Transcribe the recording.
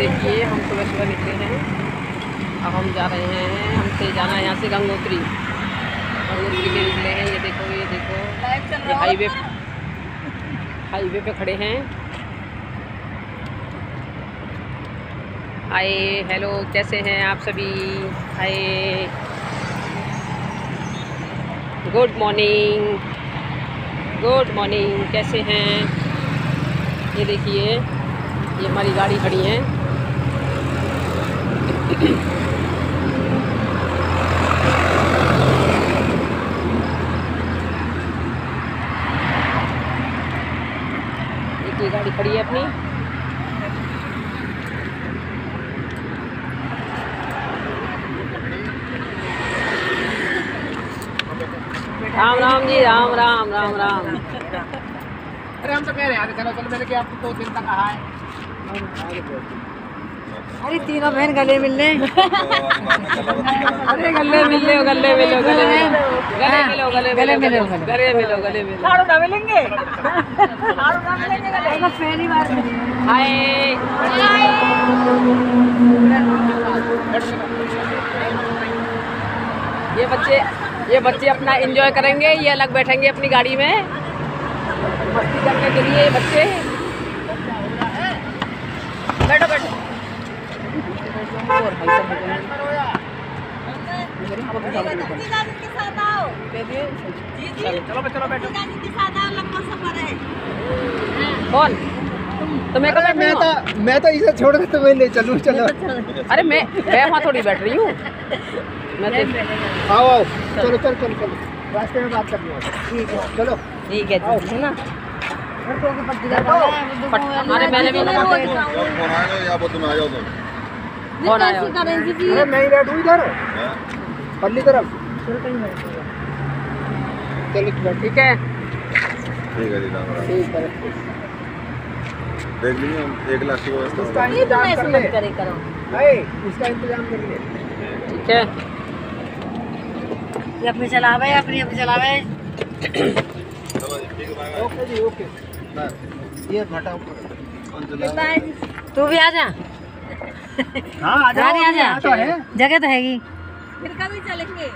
देखिए हम सुबह सुबह निकले हैं। अब हम जा रहे हैं हमसे जाना है यहाँ से गंगोत्री। गंगोत्री के निकले हैं ये देखो ये देखो। ये हाईवे हाईवे पे खड़े हैं। हाय हेलो कैसे हैं आप सभी? Hi good morning good morning कैसे हैं? ये देखिए ये हमारी गाड़ी खड़ी है। गाड़ी खड़ी है अपनी। राम राम जी राम राम राम राम। अरे हम तो कह रहे हैं चलो चलो मैंने क्या आपको दो दिन तक कहा है। अरे तीनों बहन गले मिलने। अरे गले मिले हो गले मिले हो गले मिले। गले मिलो गले मिलो गले मिलो गले मिलो। झाड़ू ना मिलेंगे? झाड़ू ना मिलेंगे पहली बार हाय। ये बच्चे ये बच्चे अपना एंजॉय करेंगे ये अलग बैठेंगे अपनी गाड़ी में। मस्ती करने के लिए ये बच्चे बैठो बैठो और भाई साहब हैं। है। चलो चलो बैठो कौन तुम्हें कब अरे मैं तो मैं तो इसे छोड़ के तुम्हें ले चलूँ चलो अरे मैं मैं वहाँ थोड़ी बैठ रही हूँ मैं तो आओ आओ चलो चलो चलो चलो रास्ते में बात करनी है ठीक है चलो ठीक है है ना अरे मैंने भी कौन आया? अरे मैं ही बैठूँ इधर? पल्ली तरफ़। चलो ठीक है ठीक है। जी राम राम। ठीक है। देख लीजिए हम एक लाख की व्यवस्था इसका इंतज़ाम कर ले। करे करो। अरे, इसका इंतज़ाम कर ले। ठीक है। ये अपने चलावे अपनी अपनी चलावे। है। ओके जी ओके। ये घटा ऊपर। तू भी आ जा। हाँ आ जाओ आ तो है। जगह तो हैगी। फिर कभी चलेंगे।